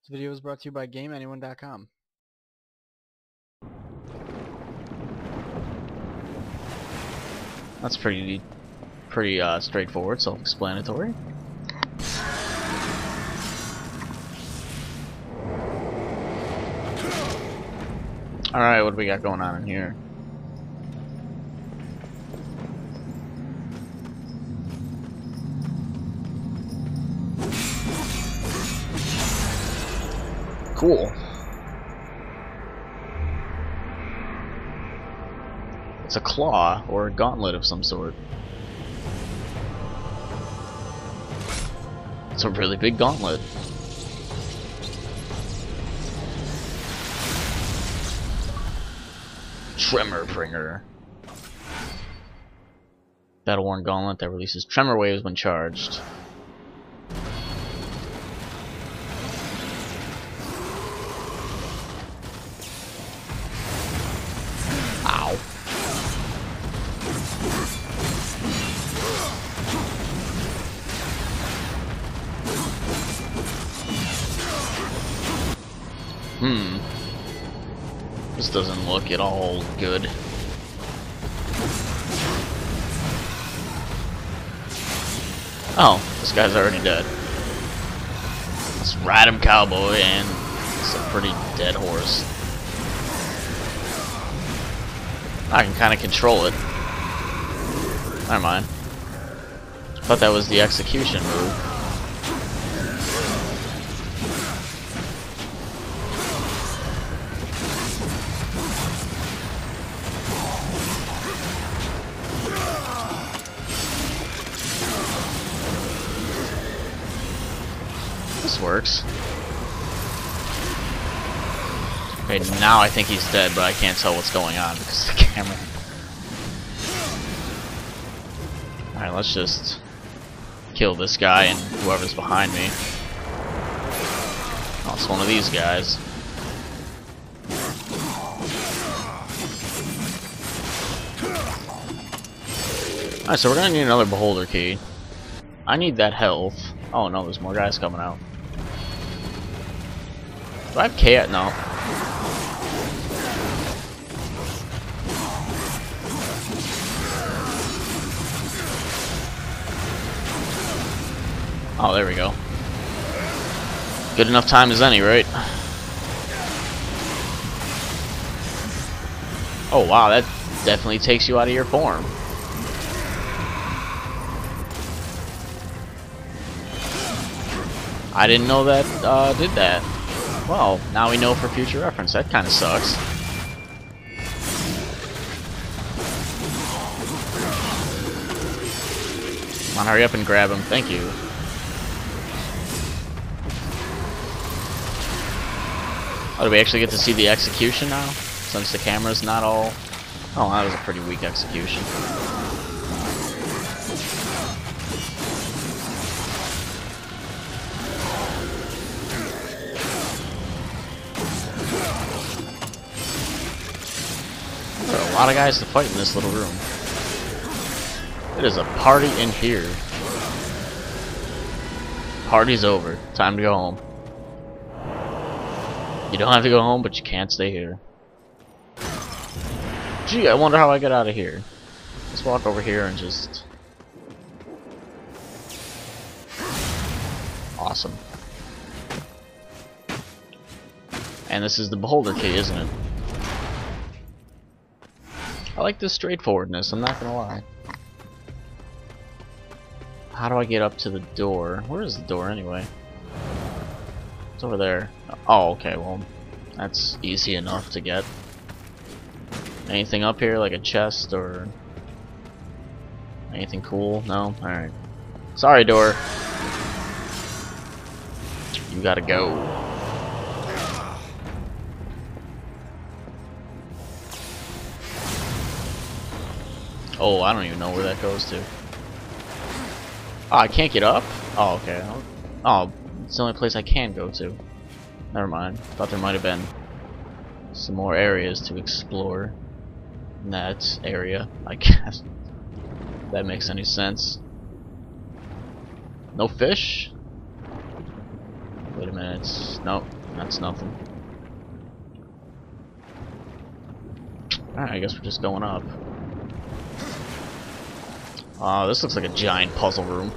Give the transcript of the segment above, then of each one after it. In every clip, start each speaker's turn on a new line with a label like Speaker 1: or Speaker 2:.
Speaker 1: This video is brought to you by GameAnyone.com.
Speaker 2: That's pretty, pretty uh, straightforward, self-explanatory. Alright, what do we got going on in here? Cool. It's a claw or a gauntlet of some sort. It's a really big gauntlet. Tremor Bringer. Battle worn gauntlet that releases tremor waves when charged. Hmm. This doesn't look at all good. Oh, this guy's already dead. Let's ride him, cowboy, and it's a pretty dead horse. I can kind of control it. Never mind. Thought that was the execution move. Works. Okay, now I think he's dead, but I can't tell what's going on because the camera. Alright, let's just kill this guy and whoever's behind me. Oh, it's one of these guys. Alright, so we're gonna need another beholder key. I need that health. Oh no, there's more guys coming out. Do I have K No. Oh, there we go. Good enough time as any, right? Oh wow, that definitely takes you out of your form. I didn't know that uh, did that. Well, now we know for future reference. That kind of sucks. Come on, hurry up and grab him. Thank you. Oh, do we actually get to see the execution now? Since the camera's not all... Oh, that was a pretty weak execution. Lot of guys to fight in this little room. It is a party in here. Party's over. Time to go home. You don't have to go home, but you can't stay here. Gee, I wonder how I get out of here. Let's walk over here and just... Awesome. And this is the beholder key, isn't it? I like this straightforwardness, I'm not gonna lie. How do I get up to the door? Where is the door anyway? It's over there. Oh, okay, well, that's easy enough to get. Anything up here, like a chest or anything cool? No? Alright. Sorry, door. You gotta go. Oh, I don't even know where that goes to. Oh, I can't get up? Oh, okay. Oh, it's the only place I can go to. Never mind. Thought there might have been some more areas to explore in that area, I guess. If that makes any sense. No fish? Wait a minute. Nope, that's nothing. Alright, I guess we're just going up. Oh, this looks like a giant puzzle room.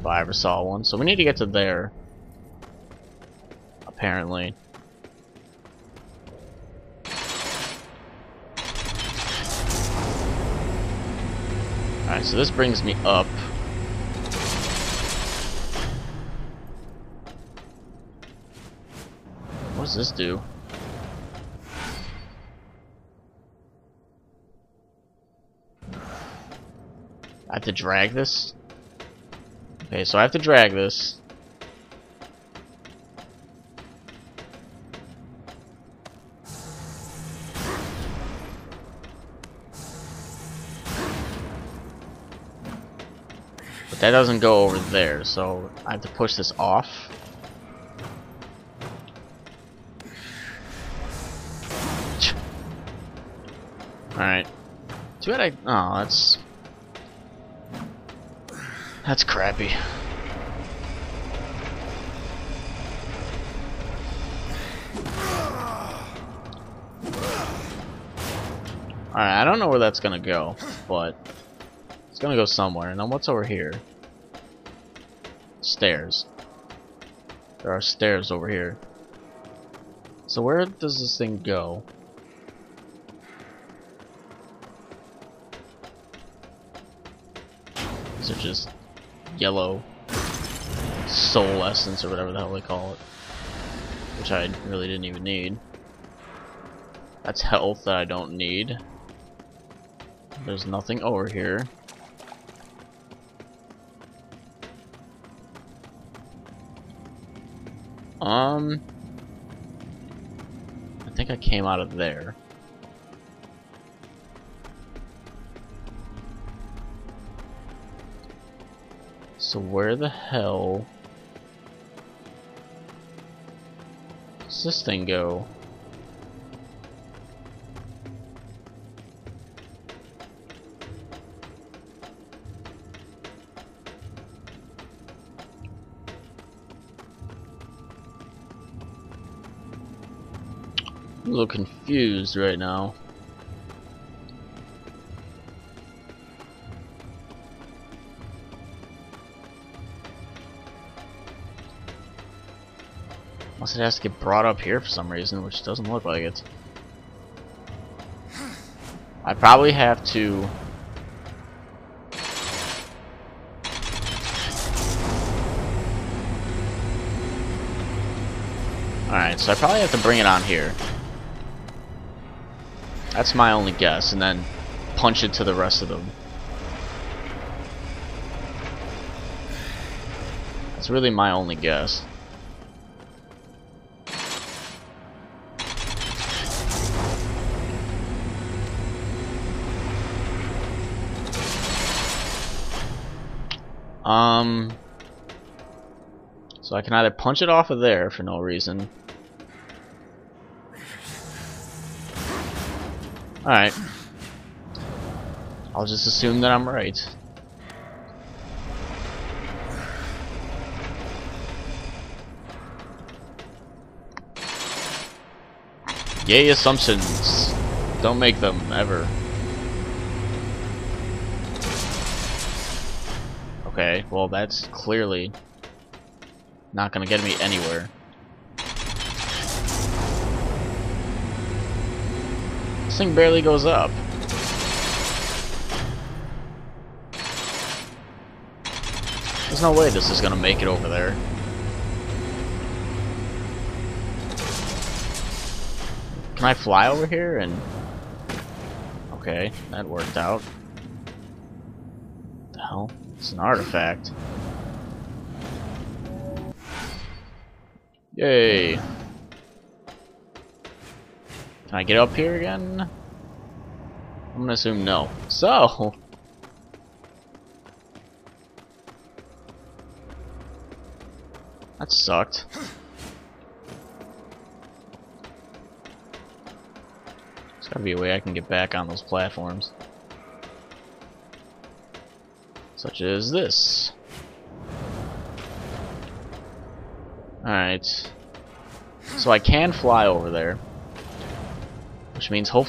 Speaker 2: If I ever saw one. So we need to get to there. Apparently. Alright, so this brings me up. What does this do? I have to drag this? Okay, so I have to drag this. But that doesn't go over there, so I have to push this off. Alright. Too bad I... Oh, that's... That's crappy. Alright, I don't know where that's gonna go, but it's gonna go somewhere. And then what's over here? Stairs. There are stairs over here. So where does this thing go? These are just yellow soul essence or whatever the hell they call it. Which I really didn't even need. That's health that I don't need. There's nothing over here. Um, I think I came out of there. So where the hell does this thing go? A little confused right now. Unless it has to get brought up here for some reason, which doesn't look like it. I probably have to... Alright, so I probably have to bring it on here. That's my only guess, and then punch it to the rest of them. That's really my only guess. Um, so I can either punch it off of there for no reason. Alright. I'll just assume that I'm right. Yay assumptions. Don't make them, ever. Okay, well that's clearly not gonna get me anywhere. This thing barely goes up. There's no way this is gonna make it over there. Can I fly over here and... Okay, that worked out. What the hell? It's an artifact. Yay! Can I get up here again? I'm gonna assume no. So... That sucked. There's gotta be a way I can get back on those platforms. Such as this. Alright. So I can fly over there. Which means hopefully